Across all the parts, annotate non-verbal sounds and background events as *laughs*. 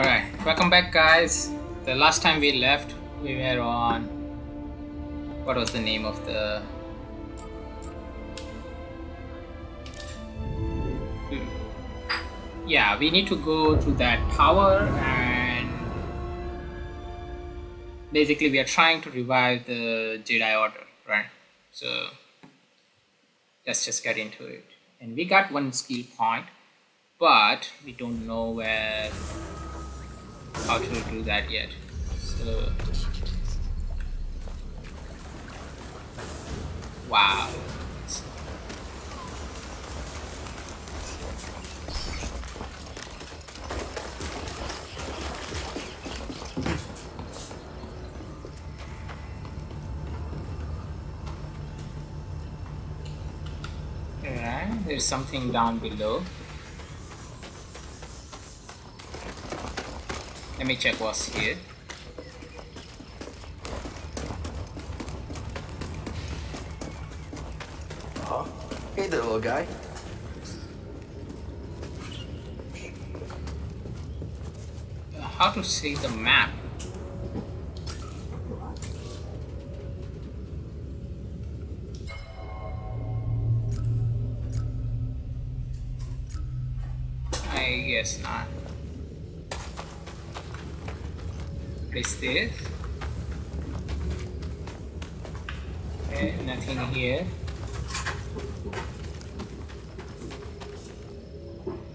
Alright, welcome back guys. The last time we left, we were on... What was the name of the... Yeah, we need to go to that tower and... Basically we are trying to revive the Jedi Order, right? So... Let's just get into it. And we got one skill point, but we don't know where how to do that yet. So wow. There's something down below. Let me check what's here. Oh, hey there, little guy. How to see the map? I guess not. Place this. Okay, nothing here.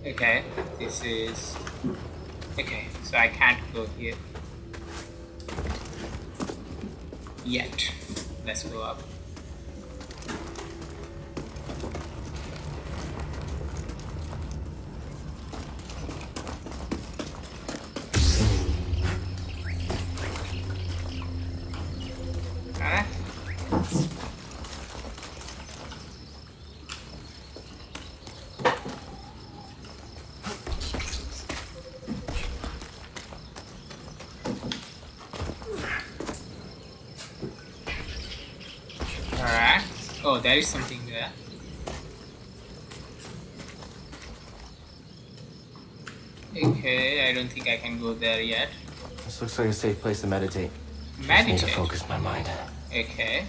Okay, this is okay, so I can't go here yet. Let's go up. There is something there. Okay, I don't think I can go there yet. This looks like a safe place to meditate. Just need to focus my mind. Okay.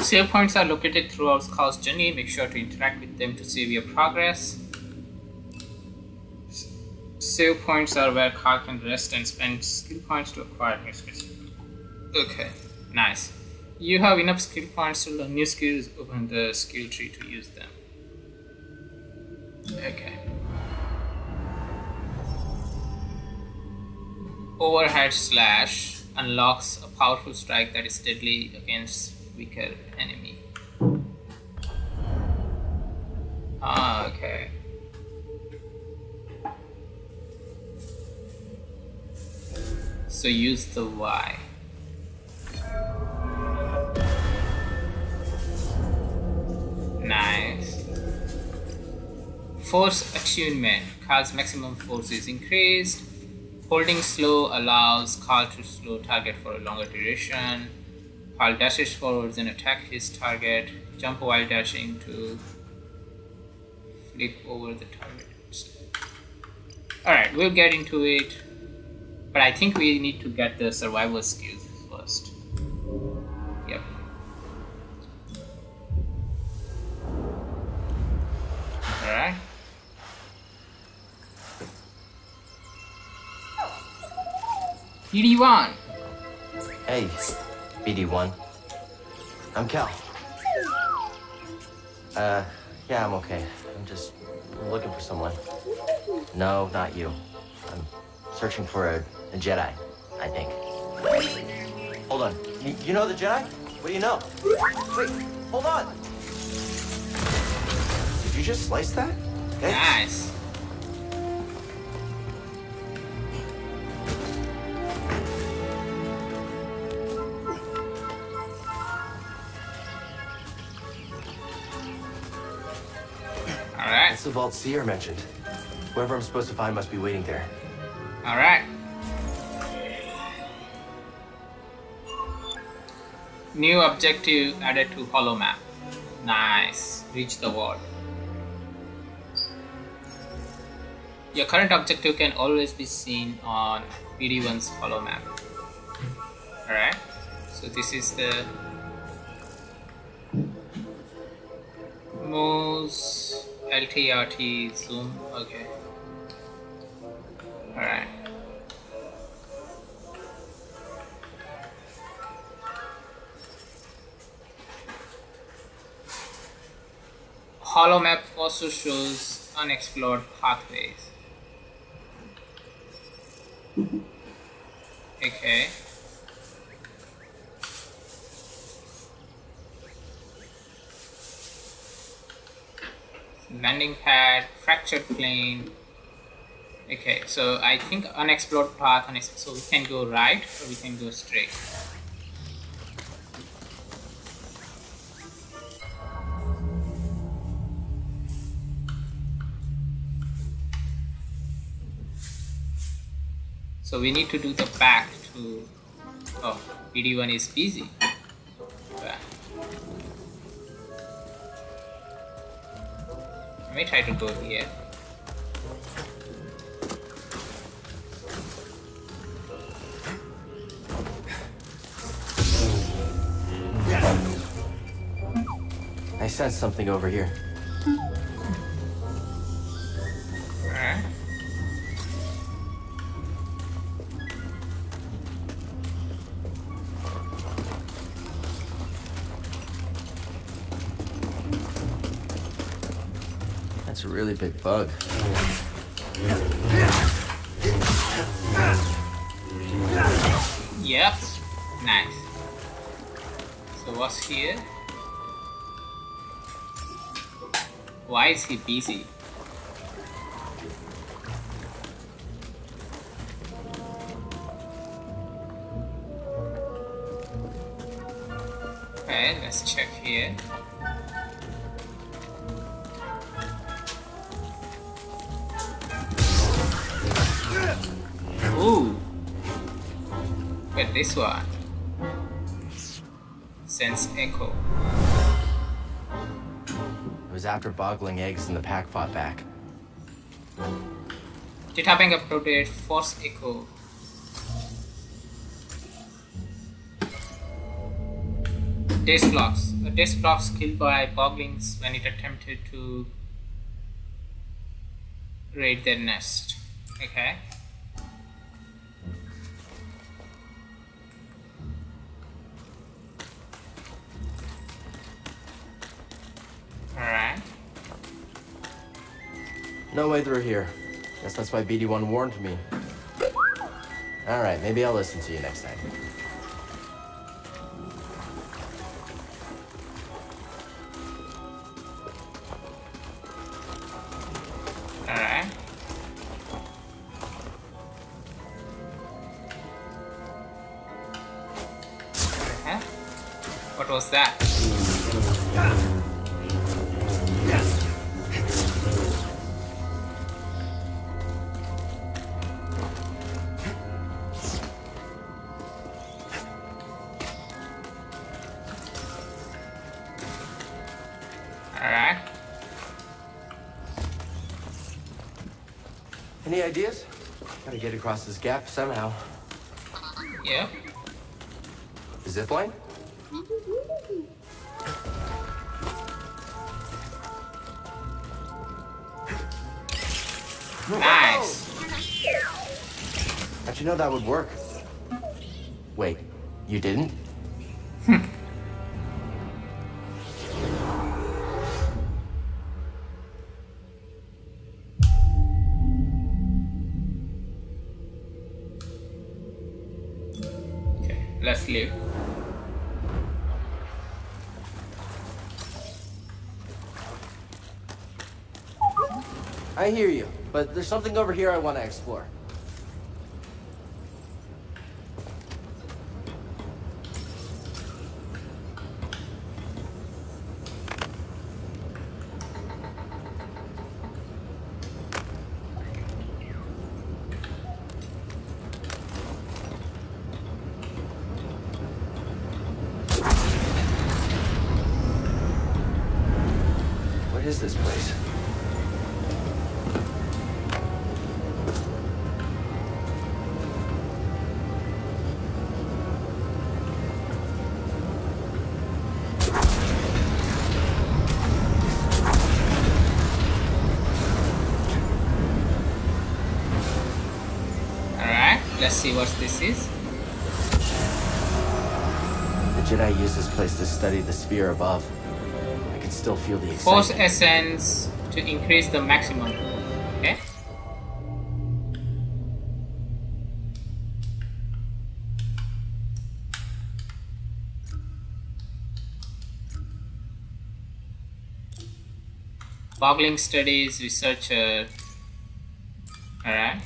Save points are located throughout Cal's journey. Make sure to interact with them to save your progress. Save points are where Cal can rest and spend skill points to acquire new skills. Okay, nice. You have enough skill points to learn new skills. Open the skill tree to use them. Okay. Overhead slash unlocks a powerful strike that is deadly against weaker enemy. Ah, okay. So use the Y. Nice. Force attunement. Cal's maximum force is increased. Holding slow allows Cal to slow target for a longer duration. Carl dashes forwards and attack his target. Jump while dashing to flip over the target. Alright, we'll get into it. But I think we need to get the survival skills first. Yep. Alright. BD1! Hey, BD1. I'm Cal. Uh, yeah, I'm okay. I'm just looking for someone. No, not you. I'm searching for a, a Jedi, I think. Hold on. You, you know the Jedi? What do you know? Wait, hold on. Did you just slice that? Thanks. Nice. Alright, That's the vault Cere mentioned. Whoever I'm supposed to find must be waiting there. Alright. New objective added to holomap. Nice. Reach the wall. Your current objective can always be seen on BD1's holomap. Alright, so this is the most LTRT zoom. Okay. Also shows unexplored pathways. Okay. Landing pad, fractured plane. Okay, so I think unexplored path, so we can go right or we can go straight. So we need to do the back to, oh, PD1 is busy. Let me try to go here. I sense something over here. Big bug. Yep. Nice. So what's here? Why is he busy? Okay, let's check here. This one. Sense Echo. It was after bogling eggs and the pack fought back. Tapping uploaded Force Echo. Desk blocks. A desk blocks killed by boglings when it attempted to raid their nest. Okay. Way through here. Guess that's why BD1 warned me. Alright, maybe I'll listen to you next time. Ideas? Gotta get across this gap somehow. Yeah. Zip line? Nice. How'd you know that would work? Wait, you didn't? But there's something over here I want to explore. Sphere above. I can still feel the Force essence to increase the maximum. Okay. Bogling studies, researcher. Alright.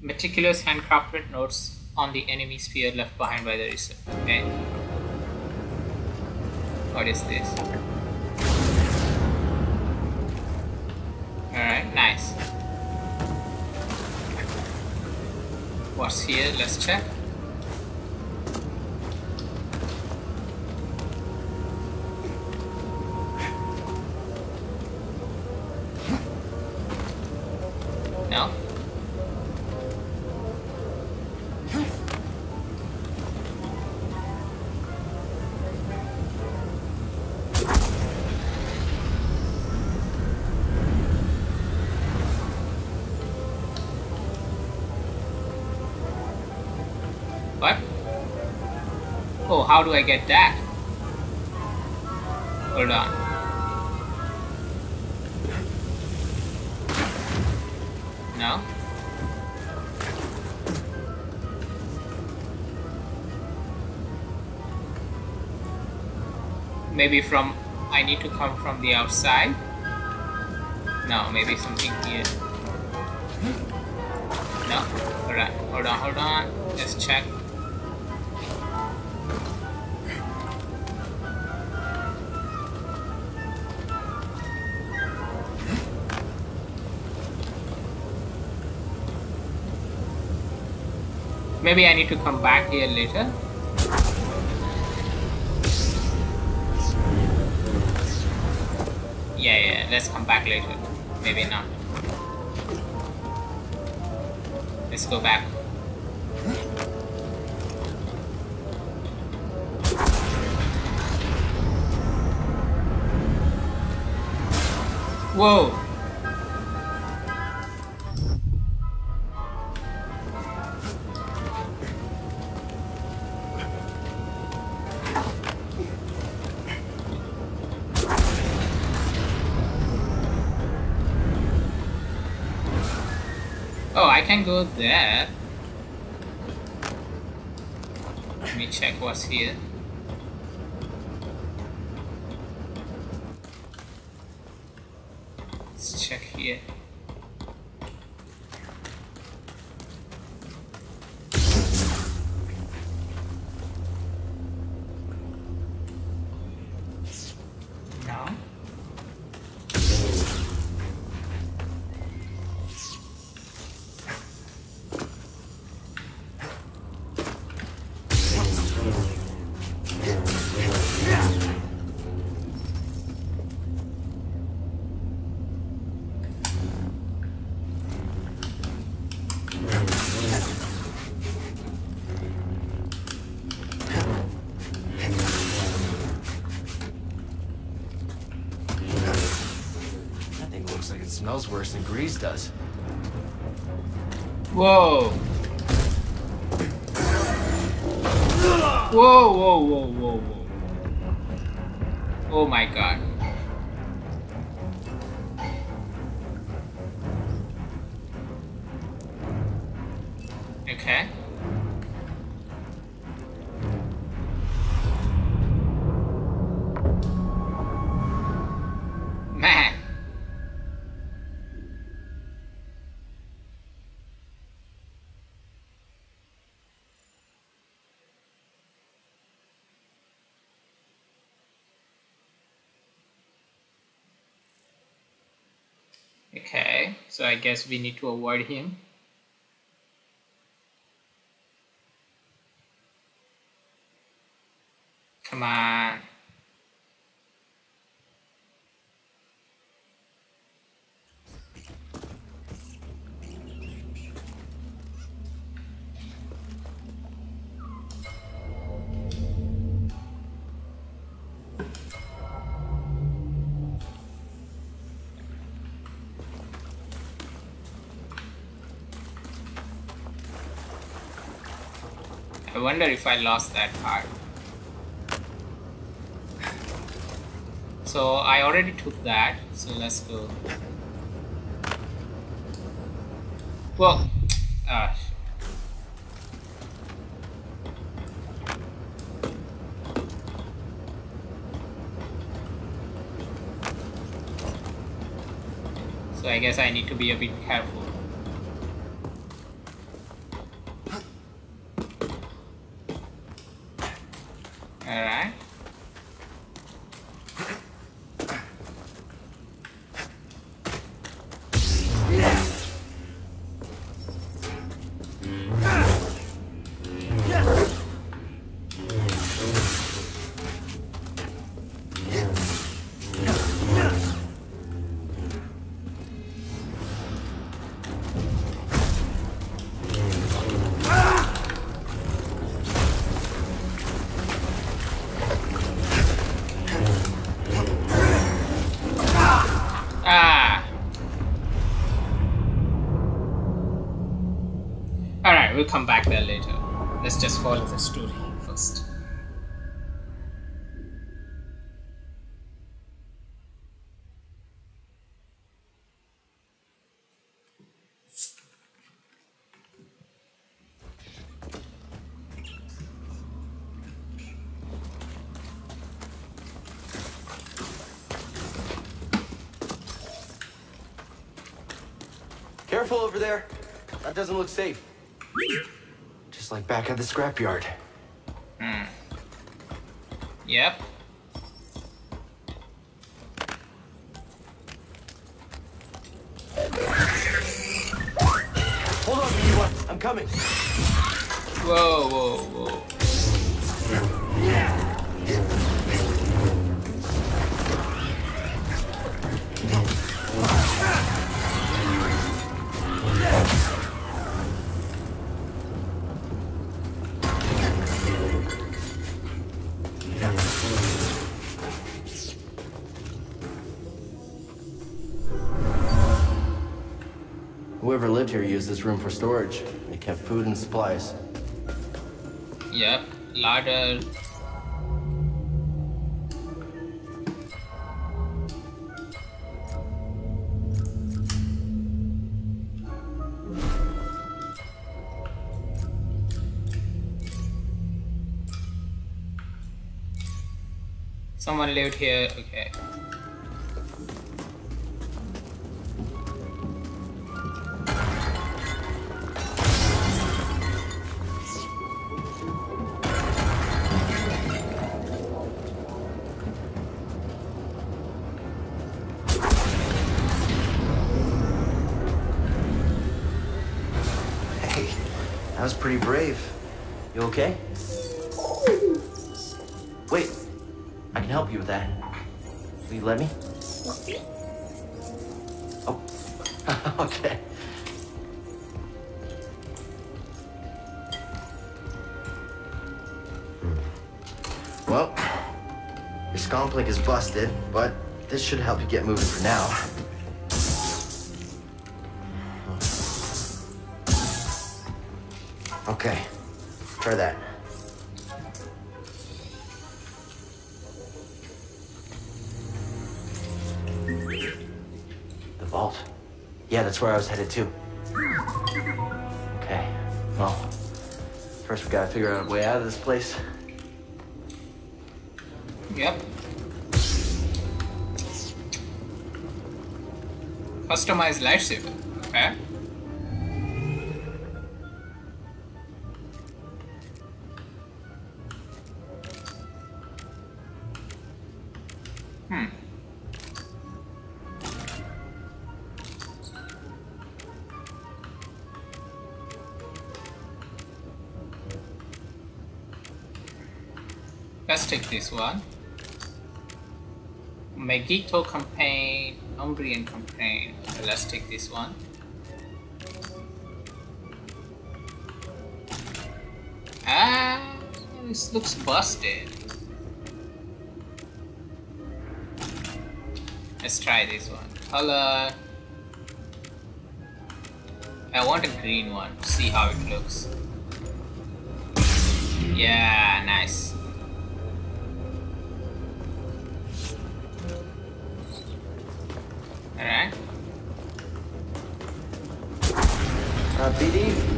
Meticulous handcrafted notes on the enemy sphere left behind by the researcher. Okay. What is this? Alright, nice. What's here? Let's check. Do I get that? Hold on. No? Maybe from I need to come from the outside? No, maybe something here. No? Hold on, hold on. Let's check. Maybe I need to come back here later. Yeah, yeah, let's come back later. Maybe not. Let's go back. Whoa! Can go there. Let me check what's here. Looks like it smells worse than Greez does. Whoa. Whoa, whoa, whoa, whoa, whoa. Oh my god. Guess we need to avoid him. Wonder if I lost that part. So I already took that, so let's go. Well, ah, So I guess I need to be a bit careful. Come back there later. Let's just follow the story first. Careful over there. That doesn't look safe. Back at the scrapyard. Hmm. Yep. Used this room for storage. They kept food and supplies. Yep. Ladder. Someone lived here. Okay. This should help you get moving for now. Okay, try that. The vault. Yeah, that's where I was headed to. Okay, well, first we gotta figure out a way out of this place. Yep. Customized lightsaber. Okay. Hmm. Let's take this one. Megito campaign, Umbrian campaign. Let's take this one. Ah, this looks busted. Let's try this one. Color. I want a green one see how it looks. Yeah, nice.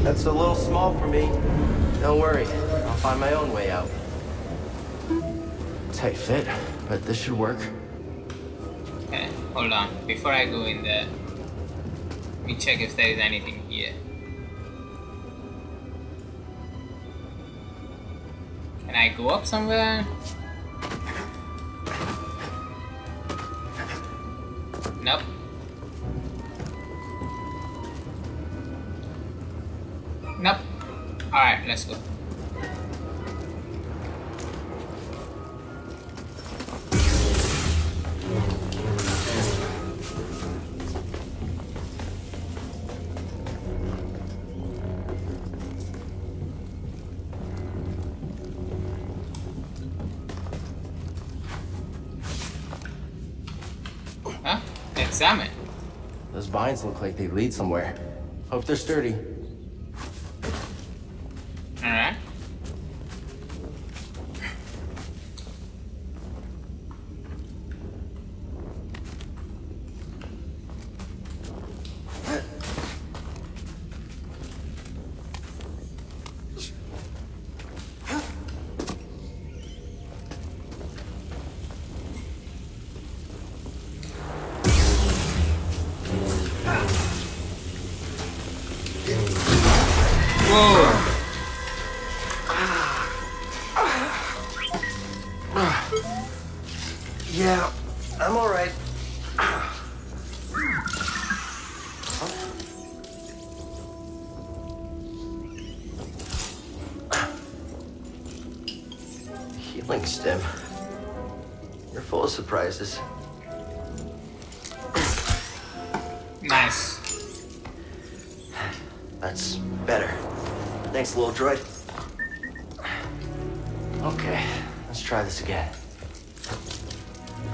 That's a little small for me. Don't worry, I'll find my own way out. Tight fit, but this should work. Okay, hold on. Before I go in there, let me check if there is anything here. Can I go up somewhere? Nope. Let's go. Huh? Examine. Those vines look like they lead somewhere. Hope they're sturdy.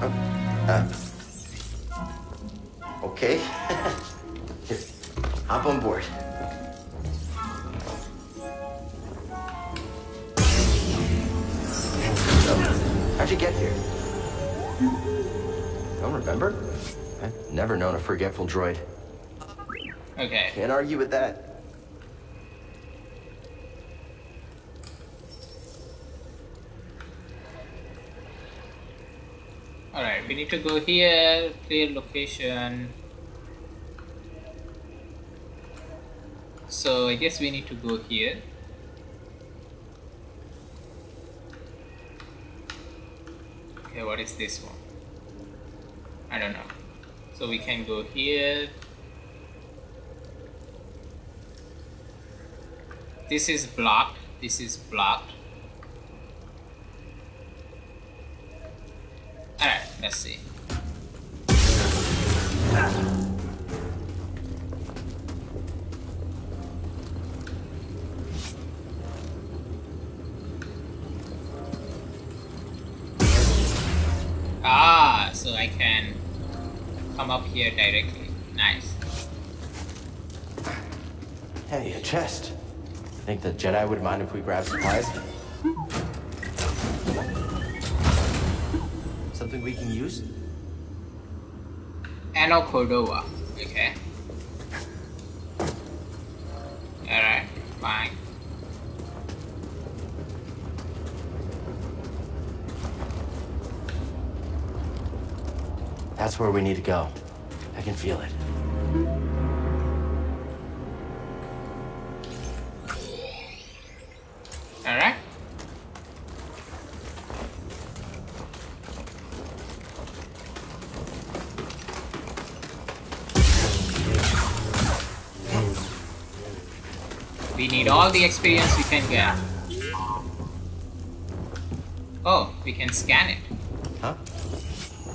Uh, uh, okay. Here, *laughs* hop on board. So, how'd you get here? Don't remember? I've never known a forgetful droid. Okay. Can't argue with that. Alright, we need to go here, clear location. So I guess we need to go here. Okay, what is this one? I don't know. So we can go here. This is blocked. This is blocked. Alright, let's see. Ah, so I can come up here directly. Nice. Hey, a chest. Think the Jedi would mind if we grab supplies? Something we can use? Eno Cordova. Okay. Alright, fine. That's where we need to go. I can feel it. All the experience we can get. Oh, we can scan it. Huh?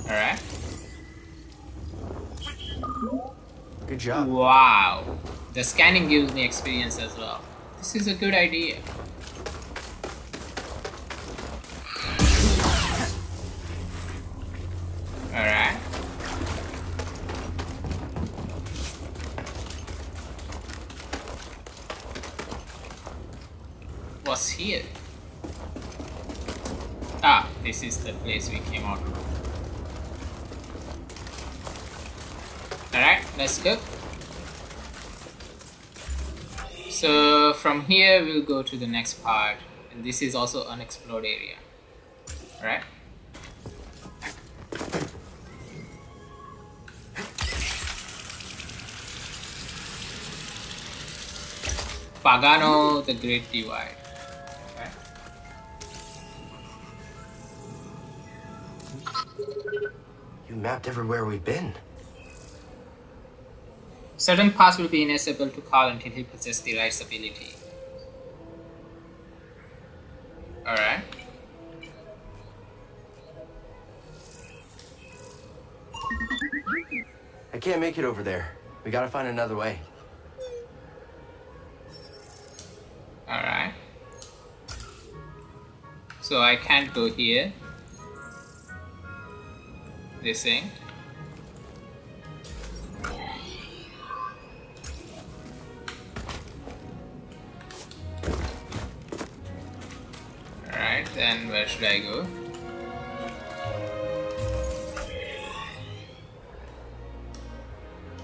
Alright. Good job. Wow. The scanning gives me experience as well. This is a good idea. Here we'll go to the next part and this is also unexplored area. Alright. Bogano the Great Divide. Okay. You mapped everywhere we've been. Certain paths will be inaccessible to Cal until he possesses the right's ability. Alright. I can't make it over there. We gotta find another way. Alright. So I can't go here. This thing.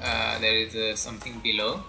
Uh, there is uh, something below.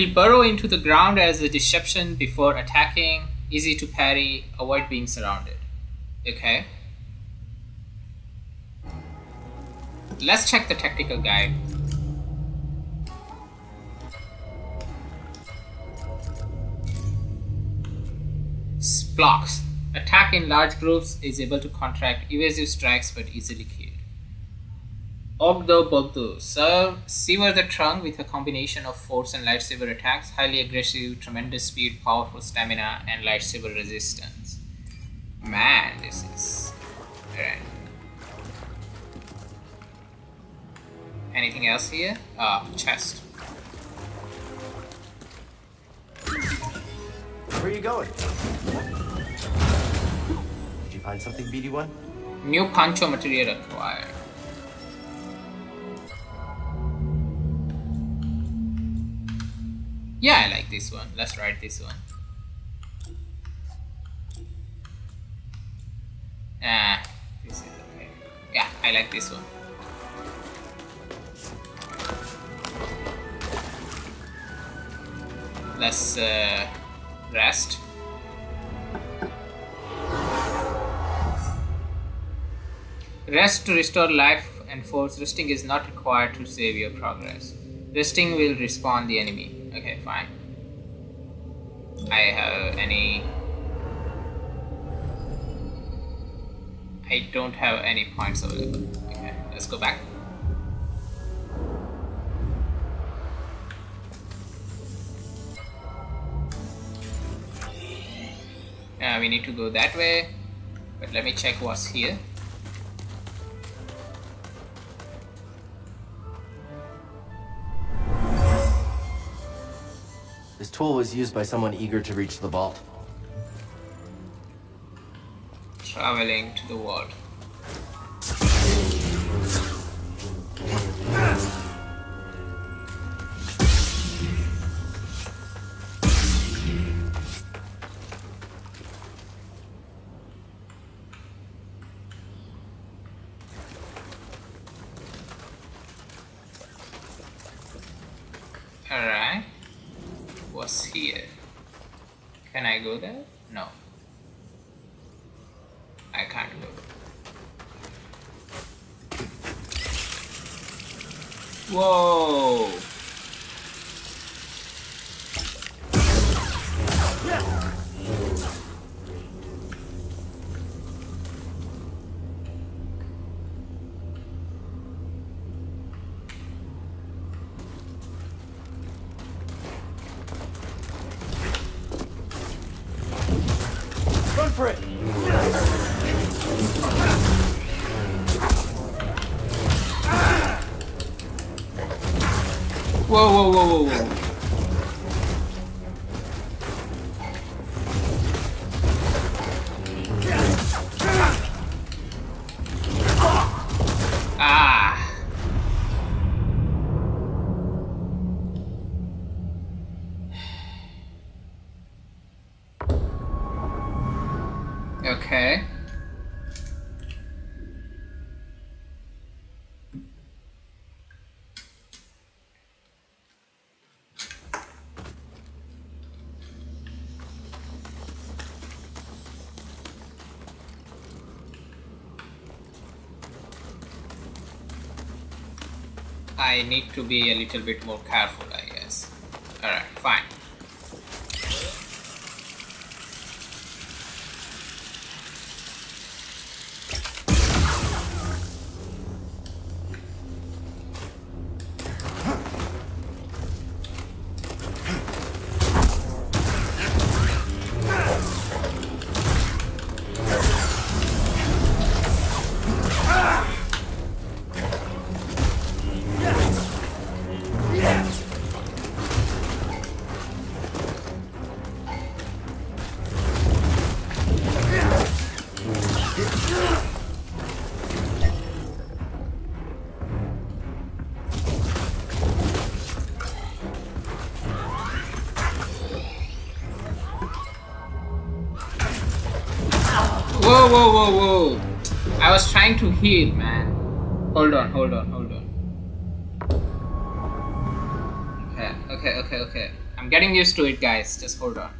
We'll burrow into the ground as a deception before attacking, easy to parry, avoid being surrounded. Okay. Let's check the tactical guide. Splox. Attack in large groups is able to contract evasive strikes but easily killed. Oggdo Bogdo. Serve Sever the Trunk with a combination of force and lightsaber attacks, highly aggressive, tremendous speed, powerful stamina, and lightsaber resistance. Man, this is. Alright. Anything else here? Ah, chest. Where are you going? Did you find something, BD1? New Pancho material acquired. Yeah, I like this one. Let's write this one. Ah, this is okay. Yeah, I like this one. Let's uh, rest. Rest to restore life and force. Resting is not required to save your progress. Resting will respawn the enemy. Okay, fine. I have any. I don't have any points available. Okay, let's go back. Yeah, we need to go that way. But let me check what's here. This tool was used by someone eager to reach the vault. Traveling to the vault. What's here? Can I go there? No. I can't go. Whoa! Need to be a little bit more careful, trying to heal, man. Hold on, hold on, hold on. Okay, okay, okay, okay. I'm getting used to it, guys. Just hold on.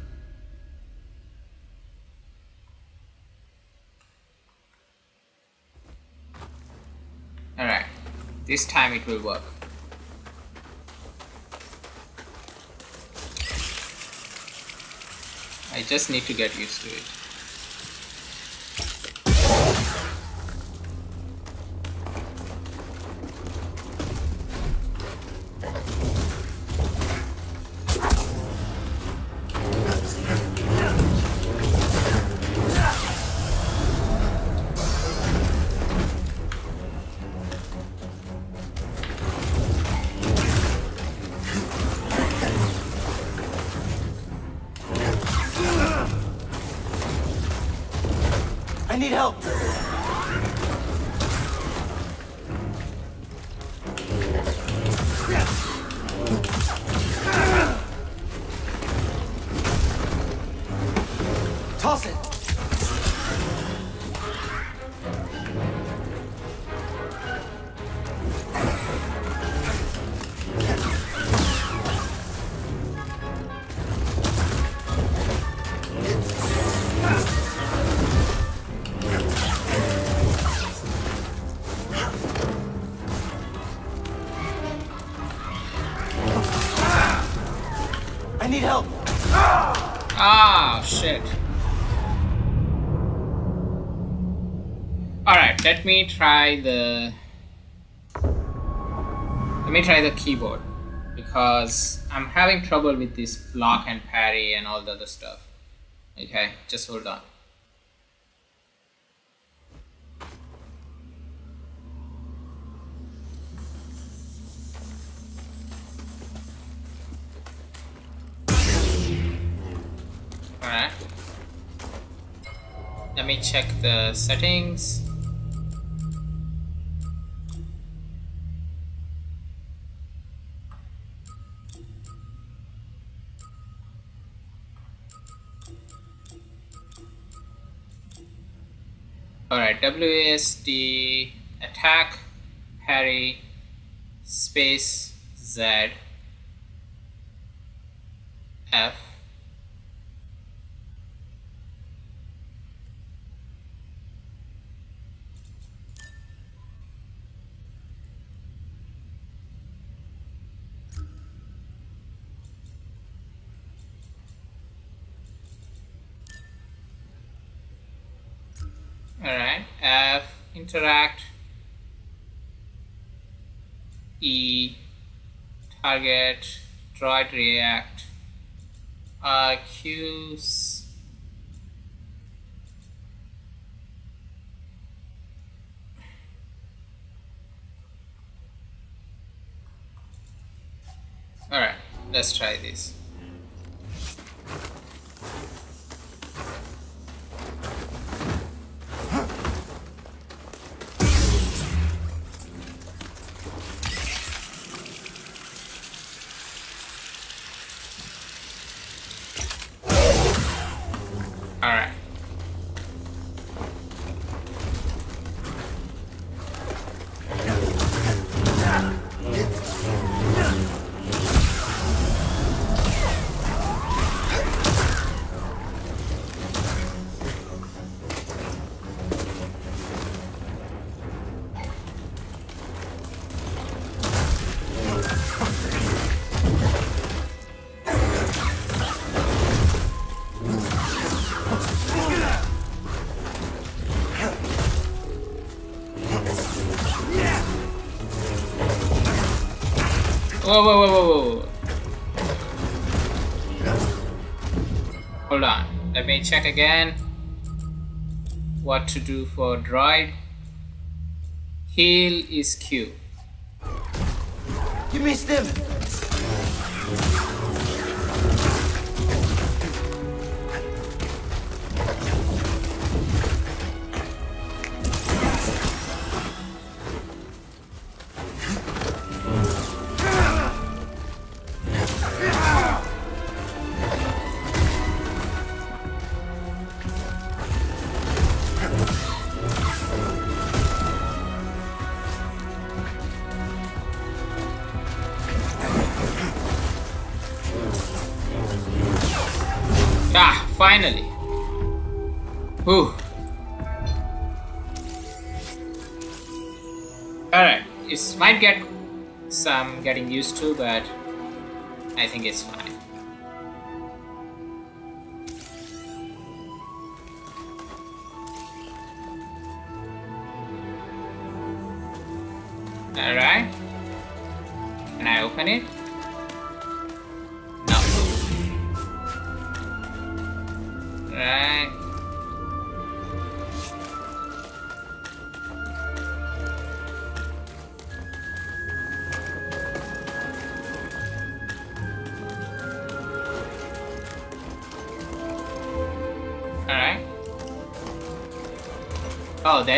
Alright. This time it will work. I just need to get used to it. Let me try the... Let me try the keyboard. Because I'm having trouble with this block and parry and all the other stuff. Okay, just hold on. Alright. Let me check the settings. WASD attack, parry, space, Z, F, Alright, F, interact, E, target, droid react, uh, Q, s- Alright, let's try this. Me check again. What to do for droid. Heal is Q. You missed him! Finally. Whew. Alright, it might get some getting used to, but I think it's fine.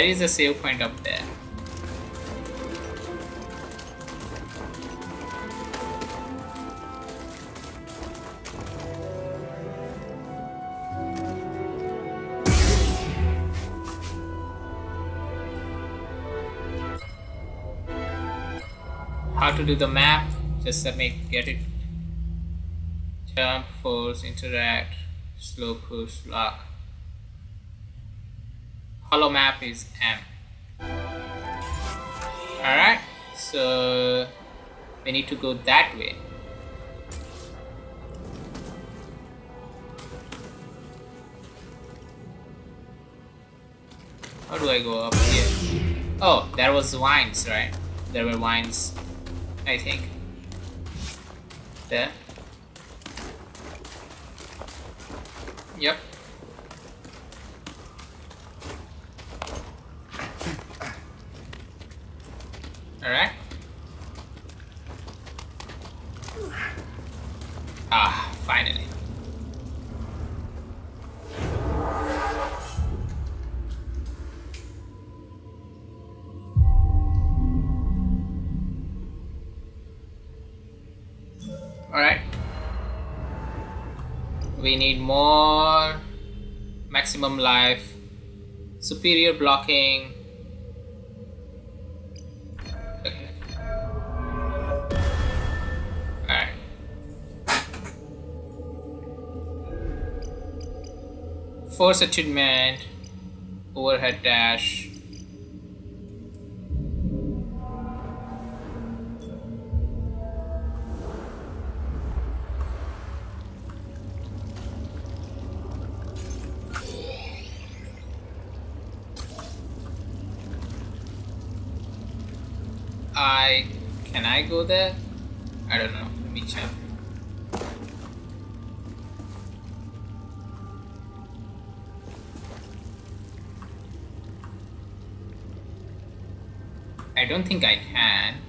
There is a save point up there. how to do the map? Just me get it. Jump force interact slow push lock holomap is M alright so we need to go that way how do I go up here oh there was wines right there were wines I think. There. Yep. We need more maximum life, superior blocking. Alright. Force attunement, overhead dash. I can I go there? I don't know. Let me check. I don't think I can.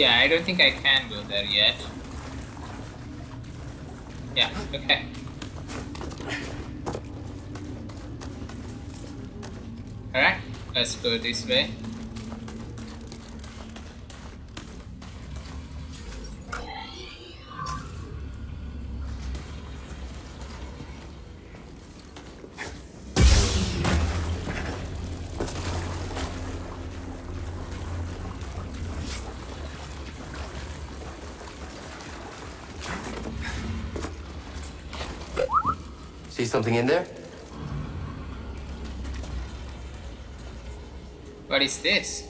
Yeah, I don't think I can go there yet. Yeah, okay. Alright, let's go this way. Something in there? What is this?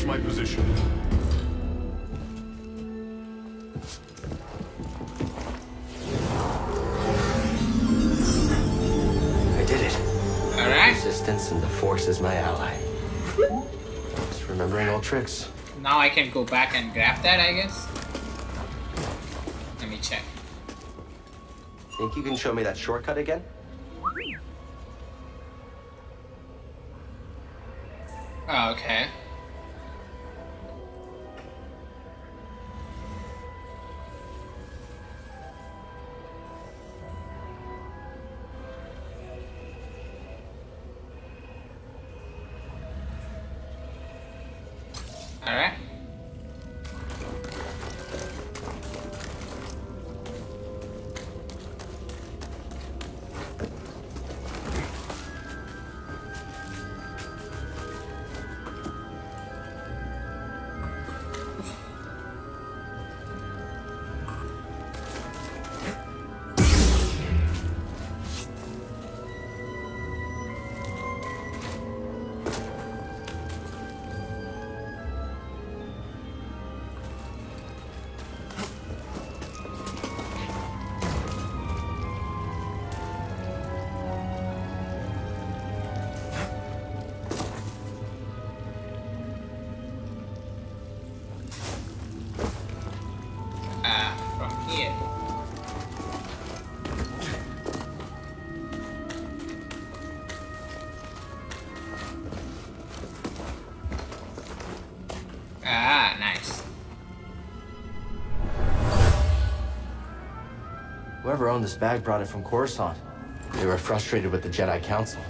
Reach my position. I did it. Alright. Resistance and the Force is my ally. Just remembering old tricks. Now I can go back and grab that, I guess. Let me check. Think you can show me that shortcut again? Whoever owned this bag brought it from Coruscant. They were frustrated with the Jedi Council.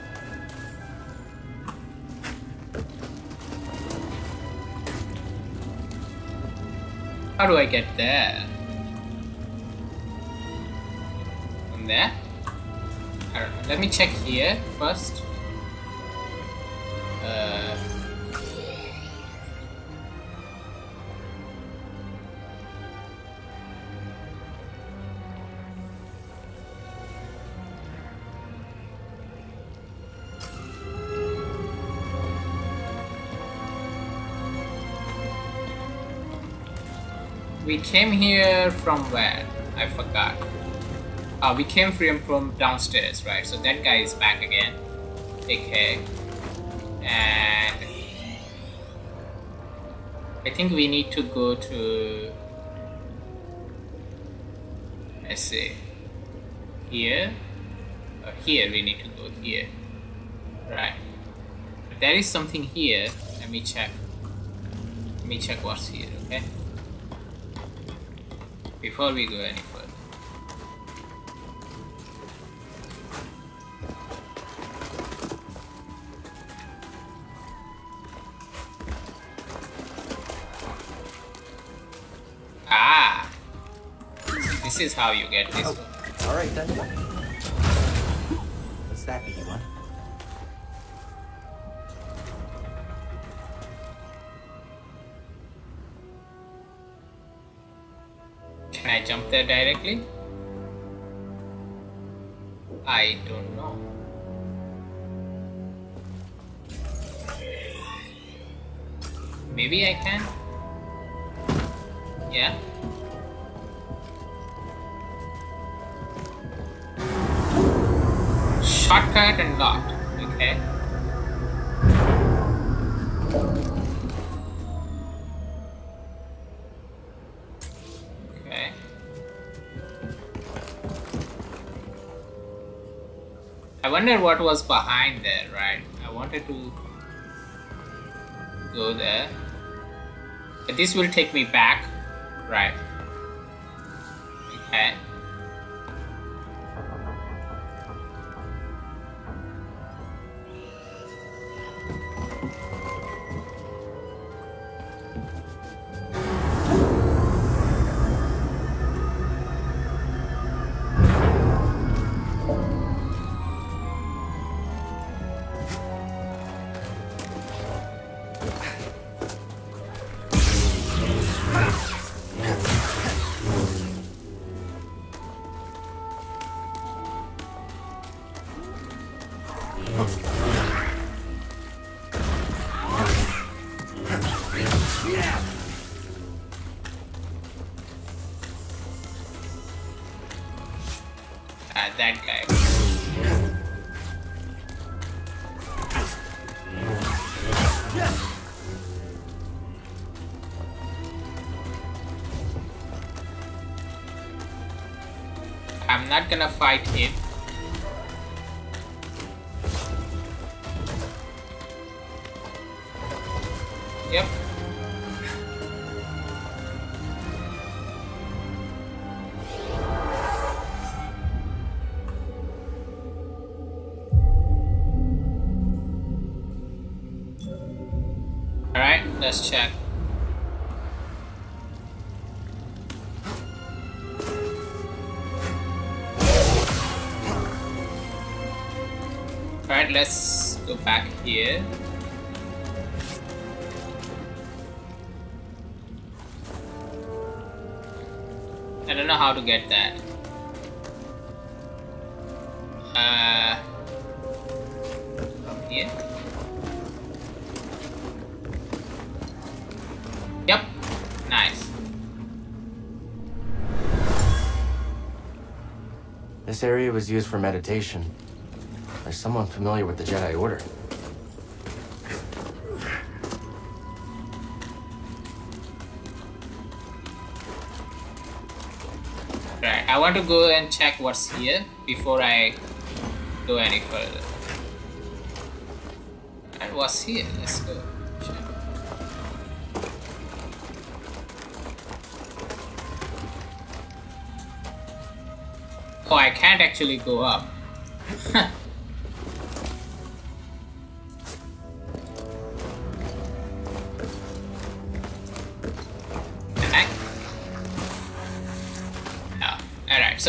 How do I get there? From there? I don't know. Let me check here first. We came here from where? I forgot. Uh, we came from, from downstairs, right? So that guy is back again. Okay. And I think we need to go to let's see here uh, here we need to go here right there is something here let me check let me check what's here okay before we go any further. Ah! This is how you get this oh, one. Alright then. There directly? I don't know. Maybe I can? Yeah. Shortcut and locked. Okay. Okay. I wonder what was behind there, right? I wanted to go there. But this will take me back, right? Not gonna fight him. Yep. Alright, let's check. Let's go back here. I don't know how to get that. Uh, from here. Yep, nice. This area was used for meditation. There's someone familiar with the Jedi Order. Right, I want to go and check what's here before I go any further. And what's here? Let's go. Oh, I can't actually go up. *laughs*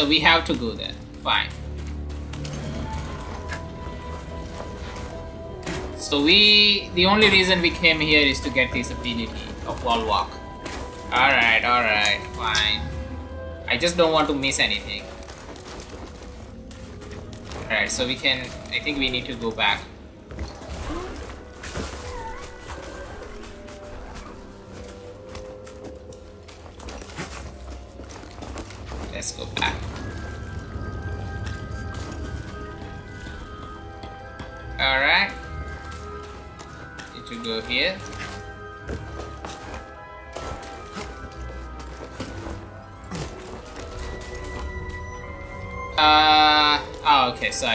so we have to go there. Fine. So we... The only reason we came here is to get this ability of wall walk. Alright, alright, fine. I just don't want to miss anything. Alright, so we can... I think we need to go back.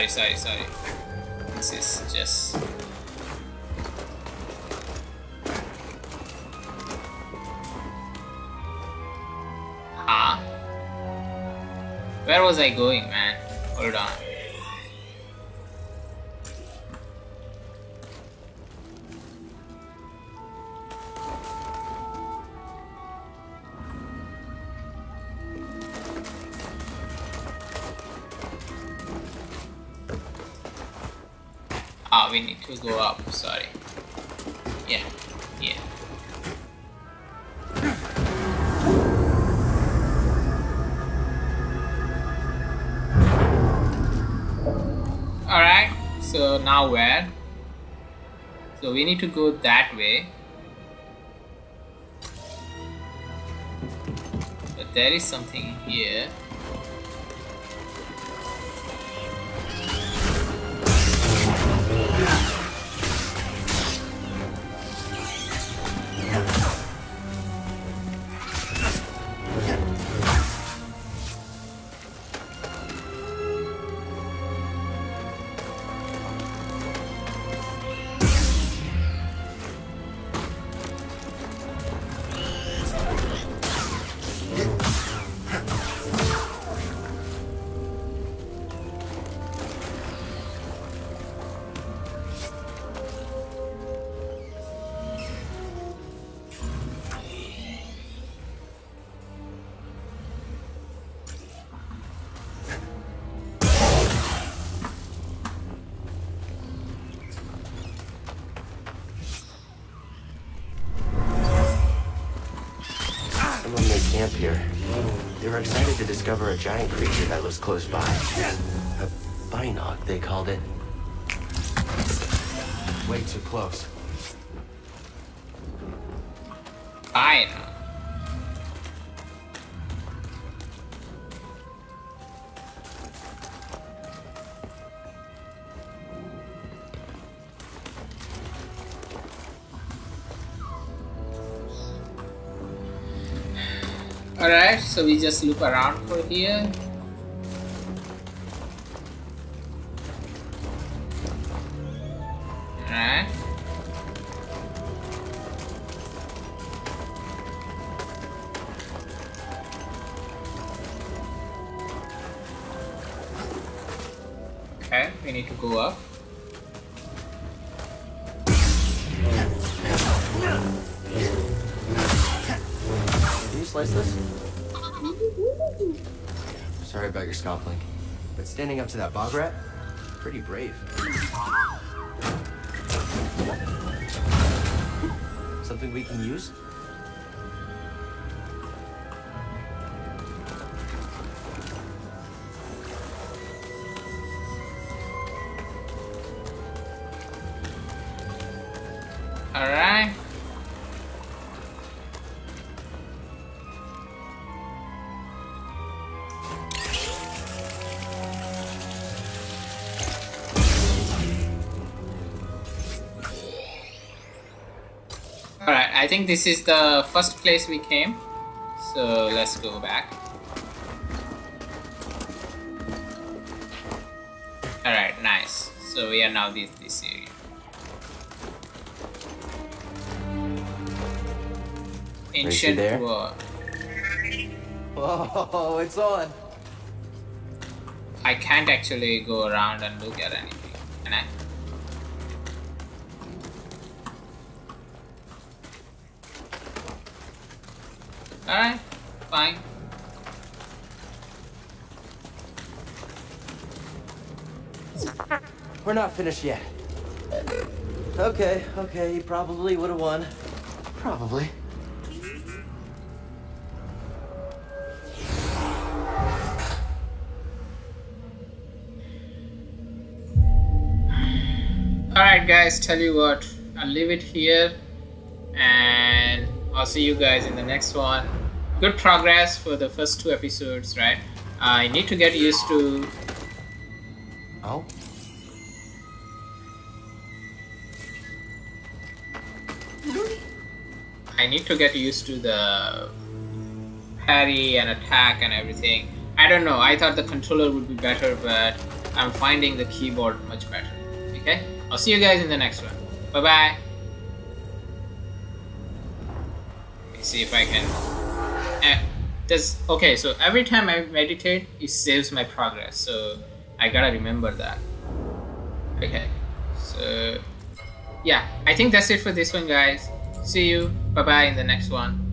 Sorry, sorry, sorry. This is just... Huh? Where was I going, man? Hold on. To go up, sorry. Yeah, yeah. Alright, so now where? So we need to go that way. But there is something here. Someone made camp here. They were excited to discover a giant creature that lives close by. A binog, they called it. Way too close. Fine. So we just look around for here. Standing up to that bog rat, pretty brave. Something we can use? I think this is the first place we came. So let's go back. Alright, nice. So we are now this this area. Ancient there? war. Whoa, it's on. I can't actually go around and look at anything. Can I? Alright, fine. We're not finished yet. Okay, okay, you probably would have won. Probably. Alright guys, tell you what, I'll leave it here and I'll see you guys in the next one. Good progress for the first two episodes, right? I need to get used to Oh? I need to get used to the parry and attack and everything. I don't know, I thought the controller would be better, but I'm finding the keyboard much better. Okay? I'll see you guys in the next one. Bye bye see if I can. Eh, does okay? So every time I meditate, it saves my progress. So I gotta remember that. Okay. So yeah, I think that's it for this one, guys. See you. Bye bye in the next one.